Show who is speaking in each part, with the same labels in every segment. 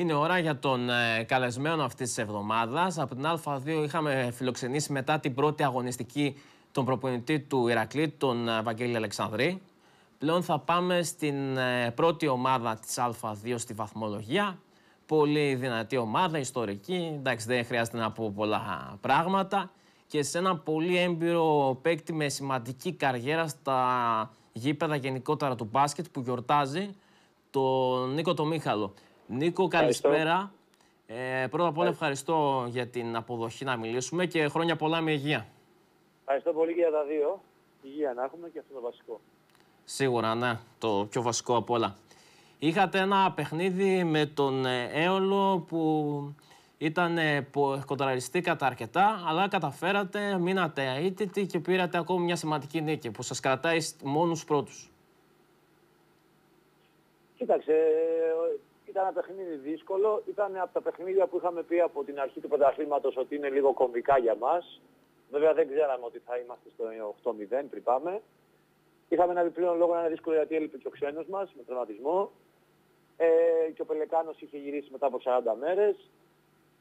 Speaker 1: Είναι ώρα για τον ε, καλεσμένο αυτής της εβδομάδας. Από την Α2 είχαμε φιλοξενήσει μετά την πρώτη αγωνιστική τον προπονητή του Ηρακλή, τον ε, Βαγγέλη Αλεξανδρή. Πλέον θα πάμε στην ε, πρώτη ομάδα της Α2 στη βαθμολογία. Πολύ δυνατή ομάδα, ιστορική. Εντάξει, δεν χρειάζεται να πω πολλά πράγματα. Και σε ένα πολύ έμπειρο παίκτη με σημαντική καριέρα στα γήπεδα γενικότερα του μπάσκετ που γιορτάζει, τον Νίκο το Μίχαλο. Νίκο, καλησπέρα. Ε, πρώτα απ' όλα ευχαριστώ για την αποδοχή να μιλήσουμε και χρόνια πολλά με υγεία.
Speaker 2: Ευχαριστώ πολύ και για τα δύο. Υγεία να έχουμε και αυτό το βασικό.
Speaker 1: Σίγουρα, ναι. Το πιο βασικό απ' όλα. Είχατε ένα παιχνίδι με τον Έολο που ήταν κοντραριστήκατε αρκετά, αλλά καταφέρατε, μείνατε αίτητοι και πήρατε ακόμη μια σημαντική νίκη που σας κρατάει μόνους πρώτους.
Speaker 2: Κοίταξε, ήταν ένα παιχνίδι δύσκολο. Ήταν από τα παιχνίδια που είχαμε πει από την αρχή του πρωταθλήματος ότι είναι λίγο κομβικά για μας. Βέβαια δεν ξέραμε ότι θα είμαστε στο 8-0 πριν πάμε. Είχαμε ένα επιπλέον λόγο να είναι δύσκολο γιατί έλειπε και ο ξένος μας με τραυματισμό. Ε, και ο Πελεκάνος είχε γυρίσει μετά από 40 μέρες.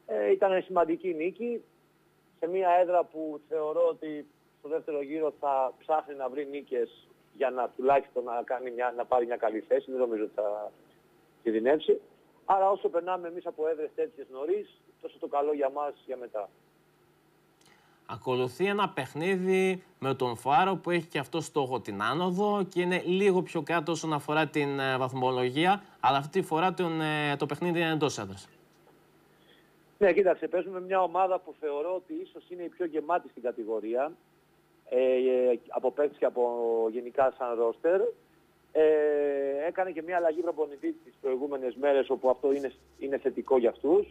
Speaker 2: Ε, ήταν σημαντική νίκη σε μια έδρα που θεωρώ ότι στο δεύτερο γύρο θα ψάχνει να βρει νίκες για να τουλάχιστον να, κάνει μια, να πάρει μια καλή θέση. Δεν νομίζω ότι θα κινδυνεύσει. Άρα όσο περνάμε εμείς από έδρες τέτοιες νωρίς, τόσο το καλό για μας για μετά.
Speaker 1: Ακολουθεί ένα παιχνίδι με τον Φάρο που έχει και αυτό στόχο την άνοδο και είναι λίγο πιο κάτω όσον αφορά την ε, βαθμολογία, αλλά αυτή τη φορά τον, ε, το παιχνίδι είναι εντός έδρας.
Speaker 2: Ναι, κοίταξε, παίζουμε μια ομάδα που θεωρώ ότι ίσως είναι η πιο γεμάτη στην κατηγορία, ε, ε από παίκτες και από γενικά σαν ρόστερ. Ε, έκανε και μια αλλαγή προπονητή τις προηγούμενες μέρες, όπου αυτό είναι, είναι θετικό για αυτούς.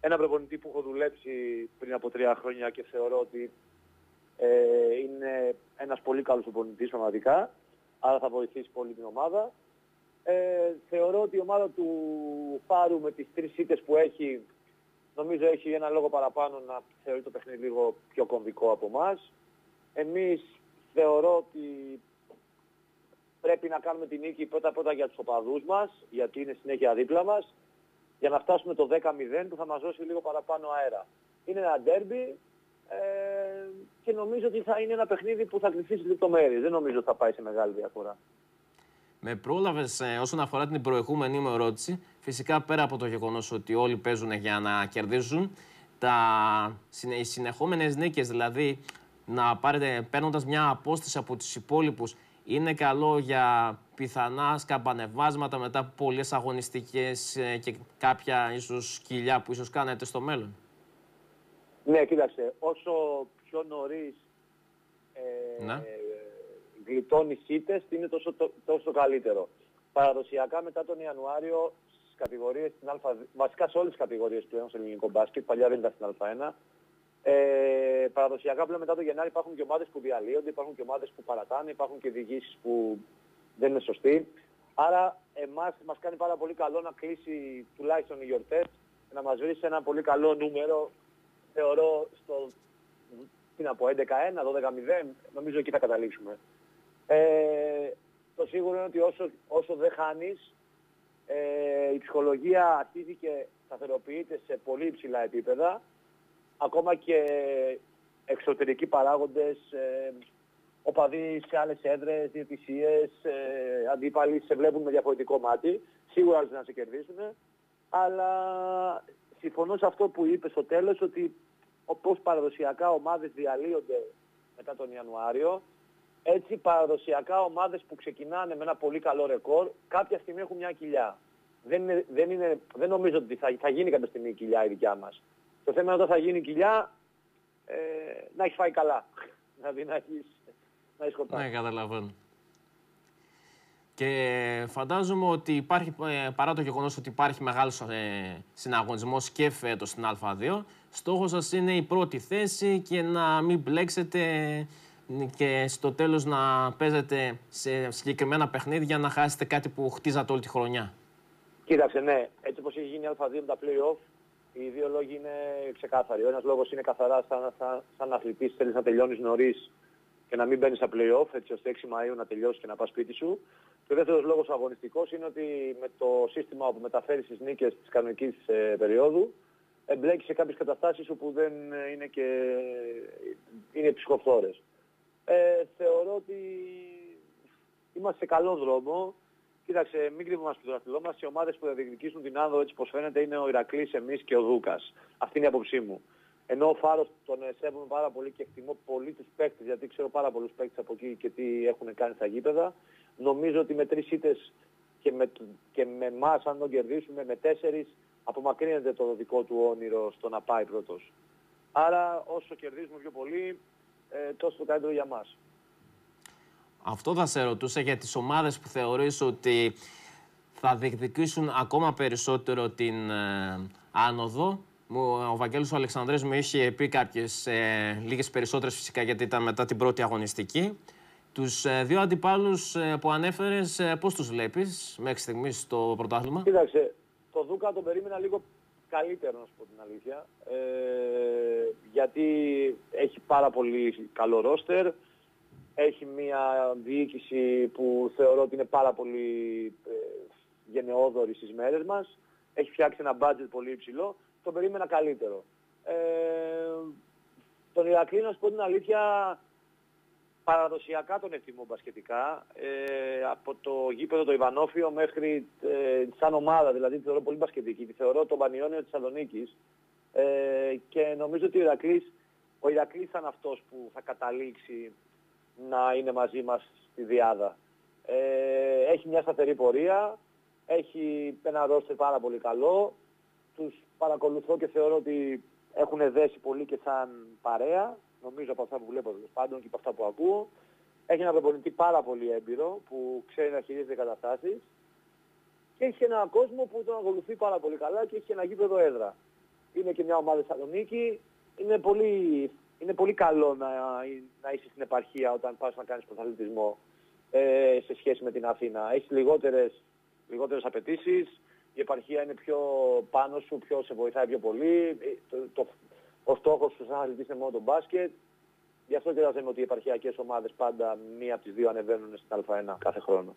Speaker 2: Ένα προπονητή που έχω δουλέψει πριν από τρία χρόνια και θεωρώ ότι ε, είναι ένας πολύ καλός προπονητής πραγματικά, άρα θα βοηθήσει πολύ την ομάδα. Ε, θεωρώ ότι η ομάδα του Φάρου με τις τρεις σίτες που έχει, νομίζω έχει ένα λόγο παραπάνω να θεωρεί το παιχνίδι λίγο πιο κομβικό από εμάς. Εμείς θεωρώ ότι πρέπει να κάνουμε την νίκη πρώτα πρώτα για τους οπαδούς μας, γιατί είναι συνέχεια δίπλα μας, για να φτάσουμε το 10-0 που θα μας δώσει λίγο παραπάνω αέρα. Είναι ένα ντέρμπι ε, και νομίζω ότι θα είναι ένα παιχνίδι που θα κρυφθεί στις λεπτομέρειες. Δεν νομίζω ότι θα πάει σε μεγάλη διαφορά.
Speaker 1: Με πρόλαβες ε, όσον αφορά την προηγούμενη μου ερώτηση. Φυσικά πέρα από το γεγονός ότι όλοι παίζουν για να κερδίζουν, τα, οι συνεχόμενες νίκες, δηλαδή να πάρετε παίρνοντας μια απόσταση από τους υπόλοιπους είναι καλό για πιθανά σκαμπανεβάσματα μετά από πολλές αγωνιστικές ε, και κάποια ίσως κοιλιά που ίσως κάνετε στο μέλλον.
Speaker 2: Ναι, κοίταξε, όσο πιο νωρίς ε, ναι. γλιτώνει σίτες, είναι τόσο, τόσο καλύτερο. Παραδοσιακά μετά τον Ιανουάριο στις κατηγορίες στην Α, βασικά σε όλες τις κατηγορίες πλέον στο ελληνικό μπάσκετ, παλιά δεν ήταν στην Α1, ε, παραδοσιακά πλέον μετά το Γενάρη υπάρχουν και ομάδες που διαλύονται, υπάρχουν και ομάδες που παρατάνε, υπάρχουν και διηγήσεις που δεν είναι σωστοί. Άρα εμάς μας κάνει πάρα πολύ καλό να κλείσει τουλάχιστον οι γιορτές και να μας βρει σε ένα πολύ καλό νούμερο, θεωρώ στο τι να πω, 11-1, 12-0, νομίζω εκεί θα καταλήξουμε. Ε, το σίγουρο είναι ότι όσο, όσο δεν χάνεις, ε, η ψυχολογία αρχίζει και σταθεροποιείται σε πολύ υψηλά επίπεδα ακόμα και εξωτερικοί παράγοντες, ε, οπαδοί σε άλλες έδρες, διαιτησίες, ε, αντίπαλοι σε βλέπουν με διαφορετικό μάτι. Σίγουρα να σε κερδίσουν, αλλά συμφωνώ σε αυτό που είπες στο τέλος ότι όπως παραδοσιακά ομάδες διαλύονται μετά τον Ιανουάριο, έτσι παραδοσιακά ομάδες που ξεκινάνε με ένα πολύ καλό ρεκόρ, κάποια στιγμή έχουν μια κοιλιά. Δεν, είναι, δεν, είναι, δεν νομίζω ότι θα, θα γίνει κάποια στιγμή η κοιλιά η δικιά μας. Το θέμα είναι όταν θα γίνει κοιλιά ε, να έχεις φάει καλά. Δηλαδή να έχεις, να έχεις
Speaker 1: Ναι, καταλαβαίνω. Και φαντάζομαι ότι υπάρχει, ε, παρά το γεγονός ότι υπάρχει μεγάλος ε, συναγωνισμός και φέτος στην Α2, στόχος σας είναι η πρώτη θέση και να μην μπλέξετε και στο τέλος να παίζετε σε συγκεκριμένα παιχνίδια να χάσετε κάτι που χτίζατε όλη τη χρονιά.
Speaker 2: Κοίταξε, ναι. Έτσι όπως έχει γίνει η Α2 με τα play-off, οι δύο λόγοι είναι ξεκάθαροι. Ο ένας λόγος είναι καθαρά σαν, σαν, σαν αθλητής, θέλεις να τελειώνεις νωρίς και να μην μπαίνεις στα play-off, έτσι ώστε 6 Μαΐου να τελειώσεις και να πας σπίτι σου. Και ο δεύτερος λόγος αγωνιστικός είναι ότι με το σύστημα που μεταφέρεις τις νίκες της κανονικής ε, περίοδου εμπλέκεις σε κάποιες καταστάσεις όπου δεν είναι και είναι ψυχοφθόρες. Ε, θεωρώ ότι είμαστε σε καλό δρόμο. Κοίταξε, μην κρύβουμε το δάχτυλό μας. Οι ομάδες που θα διεκδικήσουν την άδο έτσι πως φαίνεται είναι ο Ηρακλής, εμείς και ο Δούκας. Αυτή είναι η άποψή μου. Ενώ ο Φάρος τον σέβομαι πάρα πολύ και εκτιμώ πολύ τους παίκτες, γιατί ξέρω πάρα πολλούς παίκτες από εκεί και τι έχουν κάνει στα γήπεδα. Νομίζω ότι με τρεις ήττες και με, και με εμάς αν τον κερδίσουμε με τέσσερις απομακρύνεται το δικό του όνειρο στο να πάει πρώτος. Άρα όσο κερδίζουμε πιο πολύ, ε, τόσο το καλύτερο για μας.
Speaker 1: Αυτό θα σε ρωτούσα για τις ομάδες που θεωρείς ότι θα διεκδικήσουν ακόμα περισσότερο την ε, άνοδο. Ο Βαγγέλης ο Αλεξανδρές μου είχε πει κάποιες, ε, λίγες περισσότερες φυσικά γιατί ήταν μετά την πρώτη αγωνιστική. Τους ε, δύο αντιπάλους ε, που ανέφερες, ε, πώς τους βλέπεις μέχρι στιγμής στο πρωτάθλημα;
Speaker 2: Κοίταξε, το Δούκα τον περίμενα λίγο καλύτερο να σου πω την αλήθεια. Ε, γιατί έχει πάρα πολύ καλό ρόστερ. Έχει μια διοίκηση που θεωρώ ότι είναι πάρα πολύ ε, γενναιόδορη στις μέρες μας. Έχει φτιάξει ένα budget πολύ υψηλό. Τον περίμενα καλύτερο. Ε, τον Ηρακλή, να σου πω την αλήθεια, παραδοσιακά τον εκτιμώ μπασκετικά. Ε, από το γήπεδο το Ιβανόφιο μέχρι ε, σαν ομάδα, δηλαδή τη θεωρώ πολύ μπασκετική. Τη θεωρώ τον Πανιόνιο της Θεσσαλονίκης. Ε, και νομίζω ότι ο Ηρακλής, ο Ηρακλής ήταν αυτός που θα καταλήξει να είναι μαζί μας στη Διάδα. Ε, έχει μια σταθερή πορεία, έχει ένα ρόστερ πάρα πολύ καλό. Τους παρακολουθώ και θεωρώ ότι έχουν δέσει πολύ και σαν παρέα νομίζω από αυτά που βλέπω τέλος πάντων και από αυτά που ακούω. Έχει ένα προπονητή πάρα πολύ έμπειρο που ξέρει να χειρίζεται καταστάσεις και έχει ένα κόσμο που τον ακολουθεί πάρα πολύ καλά και έχει ένα γήπεδο έδρα. Είναι και μια ομάδα Θεσσαλονίκη. Είναι πολύ, είναι πολύ καλό να, να είσαι στην επαρχία όταν πας να κάνεις πρωταθλητισμό ε, σε σχέση με την Αθήνα. Έχεις λιγότερες, λιγότερες απαιτήσεις, η επαρχία είναι πιο πάνω σου, πιο σε βοηθάει πιο πολύ. Ε, το, το, ο στόχος του σαν αθλητής είναι μόνο το μπάσκετ. Γι' αυτό και λέμε ότι οι επαρχιακές ομάδες πάντα μία από τις δύο ανεβαίνουν στην Α1 κάθε χρόνο.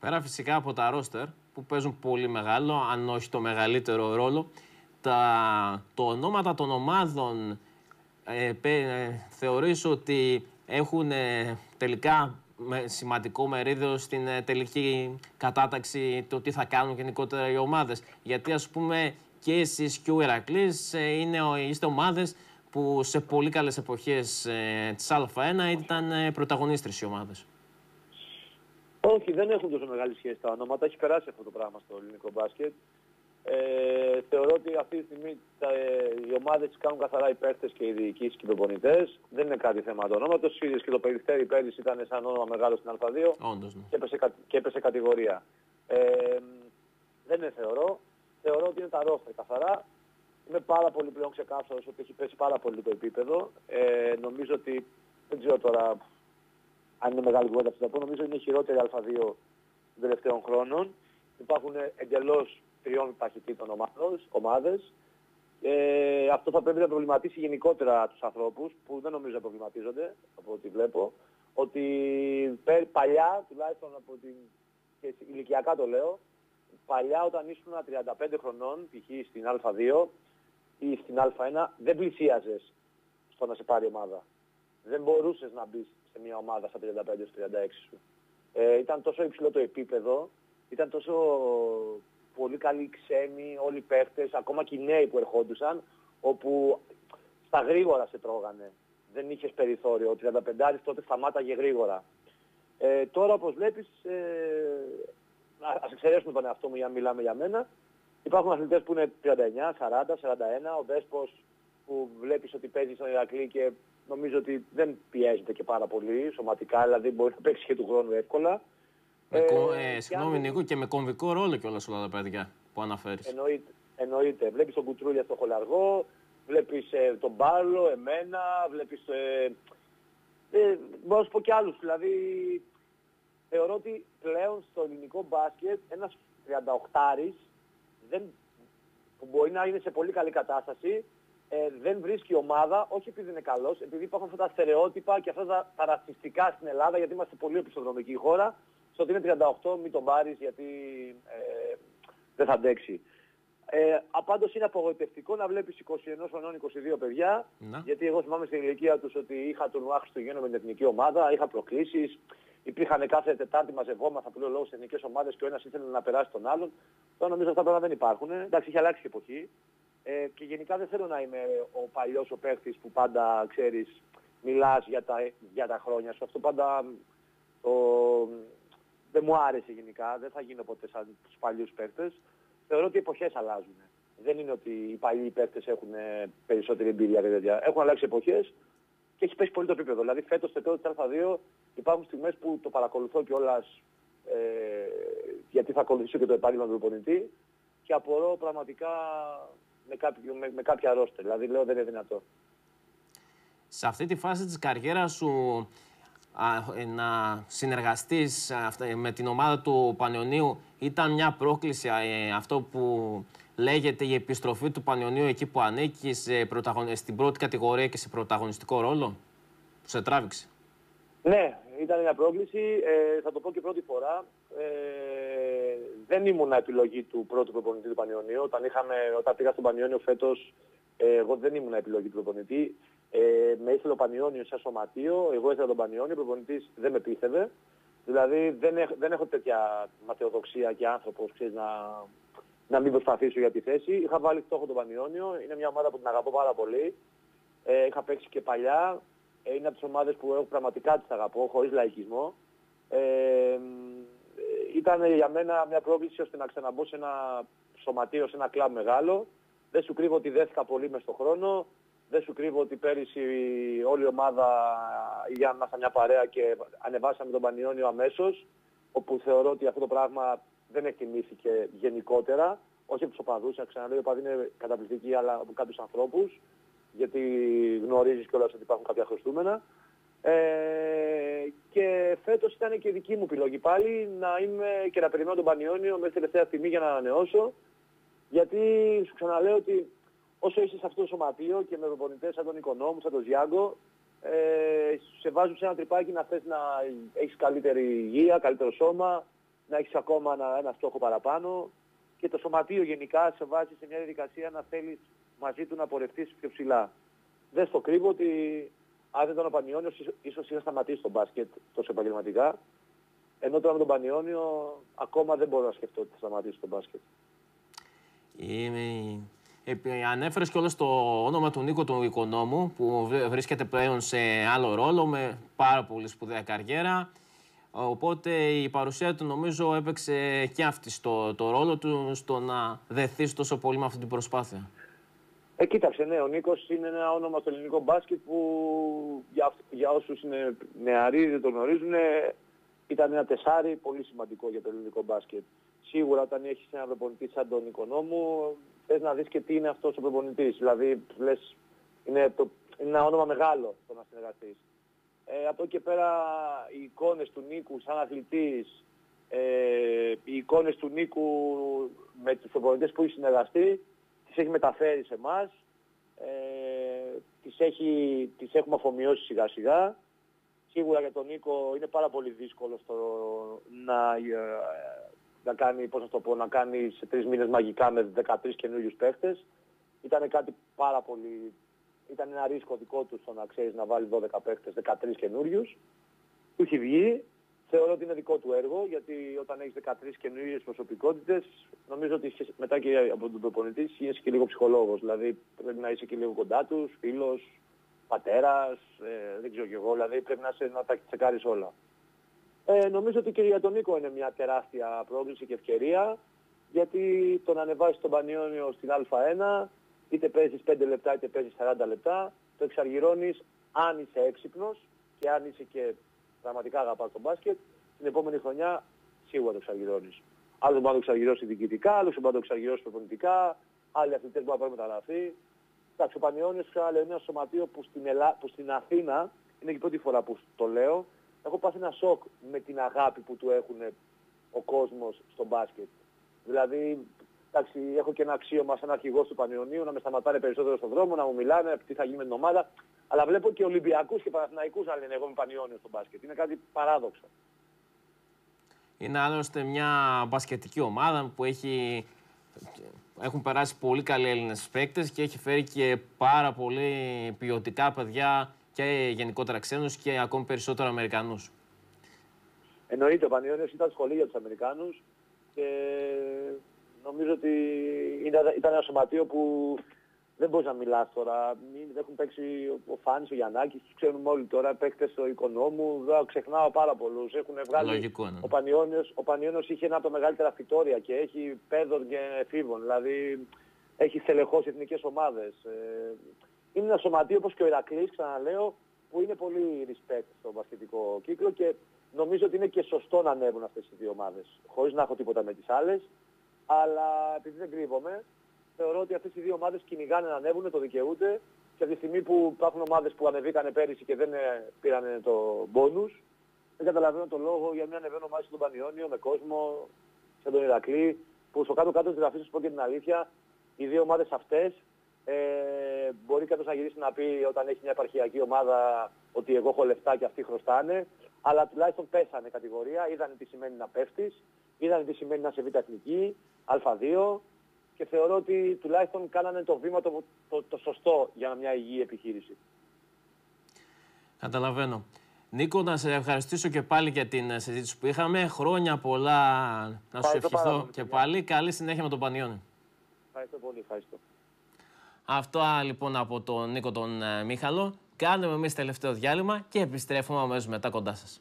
Speaker 1: Πέρα φυσικά από τα ρόστερ που παίζουν πολύ μεγάλο, αν όχι το μεγαλύτερο ρόλο, τα, το ονόματα των ομάδων ε, ε θεωρείς ότι έχουν ε, τελικά με σημαντικό μερίδιο στην ε, τελική κατάταξη το τι θα κάνουν γενικότερα οι ομάδες; Γιατί ας πούμε και εσείς και ο Ηρακλής ε, είναι, είστε ομάδες που σε πολύ καλές εποχές ε, της Α1 ήταν ε, πρωταγωνίστρες οι ομάδες.
Speaker 2: Όχι, δεν έχουν τόσο μεγάλη σχέση τα ονόματα. Έχει περάσει αυτό το πράγμα στο ελληνικό μπάσκετ. Ε, θεωρώ ότι αυτή τη στιγμή τα, ε, οι ομάδες τις κάνουν καθαρά οι παίχτες και οι διοικήσεις και οι προπονητές. Δεν είναι κάτι θέμα το όνομα. Το Σύριες και το Περιστέρι πέρυσι ήταν σαν όνομα μεγάλο στην Α2
Speaker 1: Όντως, ναι.
Speaker 2: και, έπεσε, και έπεσε κατηγορία. Ε, δεν είναι θεωρώ θεωρώ ότι είναι τα ρόστερ καθαρά. Είμαι πάρα πολύ πλέον ξεκάθαρος ότι έχει πέσει πάρα πολύ το επίπεδο. Ε, νομίζω ότι, δεν ξέρω τώρα αν είναι μεγάλη κουβέντα αυτό πω, νομίζω είναι η χειρότερη Α2 των τελευταίων χρόνων. Υπάρχουν εντελώς τριών παχυτήτων ομάδες. Ε, αυτό θα πρέπει να προβληματίσει γενικότερα τους ανθρώπους που δεν νομίζω να προβληματίζονται από ό,τι βλέπω. Ότι παλιά, τουλάχιστον από την, και ηλικιακά το λέω, παλιά όταν ήσουν 35 χρονών, π.χ. στην Α2 ή στην Α1, δεν πλησίαζες στο να σε πάρει ομάδα. Δεν μπορούσες να μπεις σε μια ομάδα στα 35-36 σου. Ε, ήταν τόσο υψηλό το επίπεδο, ήταν τόσο πολύ καλοί ξένοι, όλοι οι παίχτες, ακόμα και οι νέοι που ερχόντουσαν, όπου στα γρήγορα σε τρώγανε. Δεν είχες περιθώριο. Ο 35 τότε σταμάταγε γρήγορα. Ε, τώρα όπως βλέπεις ε, ας εξαιρέσουμε τον εαυτό μου για να μιλάμε για μένα, υπάρχουν αθλητές που είναι 39, 40, 41, ο Δέσπος που βλέπεις ότι παίζει στον Ηρακλή και νομίζω ότι δεν πιέζεται και πάρα πολύ σωματικά, δηλαδή μπορεί να παίξει και του χρόνου εύκολα.
Speaker 1: Με, ε, ε, συγγνώμη αν... Νίκο, και με κομβικό ρόλο κιόλας όλα τα παιδιά που αναφέρεις.
Speaker 2: Εννοείται. εννοείται. Βλέπεις τον Κουτρούλια στο Χολαργό, βλέπεις ε, τον Μπάλο, εμένα, βλέπεις... Ε, ε, μπορώ να σου πω κι άλλους, δηλαδή θεωρώ ότι πλέον στο ελληνικό μπάσκετ ένας 38 δεν, που μπορεί να είναι σε πολύ καλή κατάσταση ε, δεν βρίσκει ομάδα, όχι επειδή είναι καλός, επειδή υπάρχουν αυτά τα στερεότυπα και αυτά τα, τα ρατσιστικά στην Ελλάδα, γιατί είμαστε πολύ επιστοδρομική χώρα, Στο ότι είναι 38, μην τον πάρεις γιατί ε, δεν θα αντέξει. Ε, Απάντως είναι απογοητευτικό να βλέπεις 21 χρονών 22 παιδιά. Να. Γιατί εγώ θυμάμαι στην ηλικία τους ότι είχα τον του γένο με την εθνική ομάδα, είχα προκλήσεις. Υπήρχαν κάθε Τετάρτη μαζευόμαστε που λέω λόγω στις εθνικές ομάδες και ο ένας ήθελε να περάσει τον άλλον. Τώρα νομίζω αυτά πράγματα δεν υπάρχουν. Εντάξει, έχει αλλάξει η εποχή. Ε, και γενικά δεν θέλω να είμαι ο παλιός ο παίχτης που πάντα ξέρεις, μιλάς για τα, για τα χρόνια σου. Αυτό πάντα το, δεν μου άρεσε γενικά. Δεν θα γίνω ποτέ σαν τους παλιούς παίχτε θεωρώ ότι οι εποχές αλλάζουν. Δεν είναι ότι οι παλιοί παίκτες έχουν περισσότερη εμπειρία και τέτοια. Έχουν αλλάξει εποχές και έχει πέσει πολύ το επίπεδο. Δηλαδή φέτος στο επίπεδο της Α2 υπάρχουν στιγμές που το παρακολουθώ κιόλας ε, γιατί θα ακολουθήσω και το επάγγελμα του προπονητή και απορώ πραγματικά με, κάποιο, με, με κάποια ρόστερ. Δηλαδή λέω δεν είναι δυνατό.
Speaker 1: Σε αυτή τη φάση της καριέρας σου ε, να συνεργαστείς με την ομάδα του Πανιωνίου ήταν μια πρόκληση ε, αυτό που λέγεται η επιστροφή του Πανιωνίου εκεί που ανήκει σε στην πρώτη κατηγορία και σε πρωταγωνιστικό ρόλο που σε τράβηξε;
Speaker 2: Ναι, ήταν μια πρόκληση. Ε, θα το πω και πρώτη φορά. Ε, δεν ήμουν επιλογή του πρώτου προπονητή του Πανιωνίου. Όταν, είχαμε, όταν πήγα στον Πανιωνίο φέτος, ε, εγώ δεν ήμουν επιλογή του προπονητή. Ε, με ήθελε ο Πανιόνιος σαν σωματείο, εγώ ήθελα τον Πανιόνιο, ο προπονητής δεν με πείθευε. Δηλαδή δεν, έχ, δεν έχω τέτοια ματαιοδοξία και άνθρωπος να, να μην προσπαθήσω για τη θέση. Είχα βάλει στόχο τον Πανιόνιο, είναι μια ομάδα που την αγαπώ πάρα πολύ. Ε, είχα παίξει και παλιά. Ε, είναι από τις ομάδες που έχω πραγματικά τις αγαπώ, χωρίς λαϊκισμό. Ε, ήταν για μένα μια πρόκληση ώστε να ξαναμπω σε ένα σωματείο, σε ένα κλαμπ μεγάλο. Δεν σου κρύβω ότι δέθηκα πολύ μες στον χρόνο. Δεν σου κρύβω ότι πέρυσι όλη η ομάδα για να μια παρέα και ανεβάσαμε τον Πανιόνιο αμέσως, όπου θεωρώ ότι αυτό το πράγμα δεν εκτιμήθηκε γενικότερα, όχι από τους οπαδούς, ξαναλέω, οι οπαδοί είναι καταπληκτικοί, αλλά από κάποιους ανθρώπους, γιατί γνωρίζεις κιόλας ότι υπάρχουν κάποια χρωστούμενα. Ε, και φέτος ήταν και δική μου επιλογή πάλι να είμαι και να περιμένω τον Πανιόνιο μέχρι τελευταία στιγμή για να ανανεώσω, γιατί σου ξαναλέω ότι όσο είσαι σε αυτό το σωματείο και με προπονητές σαν τον Οικονόμου, σαν τον Ζιάγκο, ε, σε βάζουν σε ένα τρυπάκι να θες να έχεις καλύτερη υγεία, καλύτερο σώμα, να έχεις ακόμα ένα, ένα στόχο παραπάνω και το σωματείο γενικά σε βάζει σε μια διαδικασία να θέλεις μαζί του να πορευτείς πιο ψηλά. Δεν στο κρύβω ότι αν δεν ήταν ο Πανιόνιος ίσως είχα σταματήσει τον μπάσκετ τόσο επαγγελματικά ενώ τώρα με τον Πανιόνιο ακόμα δεν μπορώ να σκεφτώ ότι θα σταματήσω τον μπάσκετ.
Speaker 1: Είμαι Ανέφερες κιόλας το όνομα του Νίκο του Οικονόμου, που βρίσκεται πλέον σε άλλο ρόλο με πάρα πολύ σπουδαία καριέρα. Οπότε η παρουσία του νομίζω έπαιξε και αυτή στο το ρόλο του στο να δεθείς τόσο πολύ με αυτή την προσπάθεια.
Speaker 2: Ε, κοίταξε, ναι, ο Νίκος είναι ένα όνομα στο ελληνικό μπάσκετ που για, για όσους είναι νεαροί δεν το γνωρίζουν, ήταν ένα τεσάρι πολύ σημαντικό για το ελληνικό μπάσκετ. Σίγουρα όταν έχεις ένα προπονητή σαν τον Οικονόμου, θες να δεις και τι είναι αυτός ο προπονητής. Δηλαδή, λες, είναι, το, είναι ένα όνομα μεγάλο το να συνεργαστείς. Ε, από εκεί και πέρα οι εικόνες του Νίκου σαν αθλητής, ε, οι εικόνες του Νίκου με τους προπονητές που έχει συνεργαστεί, τις έχει μεταφέρει σε εμάς, ε, τις, έχει, τις έχουμε αφομοιώσει σιγά σιγά. Σίγουρα για τον Νίκο είναι πάρα πολύ δύσκολο στο να ε, να κάνει, πώς να το πω, να κάνει σε τρεις μήνες μαγικά με 13 καινούριους παίχτες. Ήταν κάτι πάρα πολύ... Ήταν ένα ρίσκο δικό τους στο να ξέρεις να βάλει 12 παίχτες, 13 καινούριους. Του έχει βγει. Θεωρώ ότι είναι δικό του έργο, γιατί όταν έχεις 13 καινούριες προσωπικότητες, νομίζω ότι μετά και από τον προπονητή είσαι και λίγο ψυχολόγος. Δηλαδή πρέπει να είσαι και λίγο κοντά τους, φίλος, πατέρας, ε, δεν ξέρω κι εγώ. Δηλαδή πρέπει να, σε, να τα τσεκάρεις όλα. Ε, νομίζω ότι και για τον Νίκο είναι μια τεράστια πρόκληση και ευκαιρία γιατί τον ανεβάζει στον Πανιόνιο στην Α1 είτε παίζεις 5 λεπτά είτε παίζεις 40 λεπτά το εξαργυρώνεις αν είσαι έξυπνος και αν είσαι και πραγματικά αγαπάς τον μπάσκετ την επόμενη χρονιά σίγουρα το εξαργυρώνεις. Άλλος μπορεί να το εξαργυρώσει διοικητικά, άλλος μπορεί να το εξαργυρώσει προπονητικά, άλλοι αθλητές μπορεί να πάρουν μεταγραφή. Εντάξει, ο Πανιόνιος είναι ένα σωματείο που στην, Ελλά... που στην Αθήνα, είναι και η πρώτη φορά που το λέω, έχω πάθει ένα σοκ με την αγάπη που του έχουν ο κόσμος στο μπάσκετ. Δηλαδή, εντάξει, έχω και ένα αξίωμα σαν αρχηγός του Πανιωνίου να με σταματάνε περισσότερο στον δρόμο, να μου μιλάνε τι θα γίνει με την ομάδα. Αλλά βλέπω και Ολυμπιακούς και Παναθηναϊκούς να λένε εγώ είμαι Πανιόνιο στο μπάσκετ. Είναι κάτι παράδοξο.
Speaker 1: Είναι άλλωστε μια μπασκετική ομάδα που έχει, έχουν περάσει πολύ καλοί Έλληνες παίκτες και έχει φέρει και πάρα πολύ ποιοτικά παιδιά και γενικότερα ξένους και ακόμη περισσότερο Αμερικανούς.
Speaker 2: Εννοείται, ο Πανιόνιος ήταν σχολή για τους Αμερικάνους και νομίζω ότι ήταν ένα σωματείο που δεν μπορείς να μιλάς τώρα. Μην, έχουν παίξει ο Φάνης, ο Γιαννάκης, τους ξέρουμε όλοι τώρα. Παίχτε στο οικονόμου, δεν ξεχνάω πάρα πολλούς. Έχουν βγάλει.
Speaker 1: Λογικό, ναι.
Speaker 2: Ο Πανιόνιος, ο Πανιόνιος είχε ένα από τα μεγαλύτερα φυτόρια και έχει παιδών και εφήβων. Δηλαδή έχει στελεχώσει εθνικές ομάδες. Ε, είναι ένα σωματείο όπως και ο Ηρακλής, ξαναλέω, που είναι πολύ respect στον πασχετικό κύκλο και νομίζω ότι είναι και σωστό να ανέβουν αυτές οι δύο ομάδες. Χωρίς να έχω τίποτα με τις άλλες. Αλλά επειδή δεν κρύβομαι, θεωρώ ότι αυτές οι δύο ομάδες κυνηγάνε να ανέβουν, το δικαιούται. Και από τη στιγμή που υπάρχουν ομάδες που ανεβήκανε πέρυσι και δεν ε, πήραν το μπόνους, δεν καταλαβαίνω τον λόγο για μια ανεβαίνω μάχη στον Πανιόνιο με κόσμο, σε τον Ηρακλή, που στο κάτω-κάτω της γραφής, σου πω και την αλήθεια, οι δύο ομάδες αυτές ε, μπορεί κάποιος να γυρίσει να πει όταν έχει μια επαρχιακή ομάδα ότι εγώ έχω λεφτά και αυτοί χρωστάνε, αλλά τουλάχιστον πέσανε κατηγορία, είδαν τι σημαίνει να πέφτεις, είδαν τι σημαίνει να σε β' εθνική, α2, και θεωρώ ότι τουλάχιστον κάνανε το βήμα το, το, σωστό για μια υγιή επιχείρηση.
Speaker 1: Καταλαβαίνω. Νίκο, να σε ευχαριστήσω και πάλι για την ε, συζήτηση που είχαμε. Χρόνια πολλά να σου ευχηθώ και πάλι. Καλή συνέχεια με τον Πανιόνι.
Speaker 2: Ευχαριστώ πολύ, ευχαριστώ.
Speaker 1: Αυτό λοιπόν από τον Νίκο τον ε, Μίχαλο. Κάνουμε εμείς τελευταίο διάλειμμα και επιστρέφουμε αμέσως μετά κοντά σας.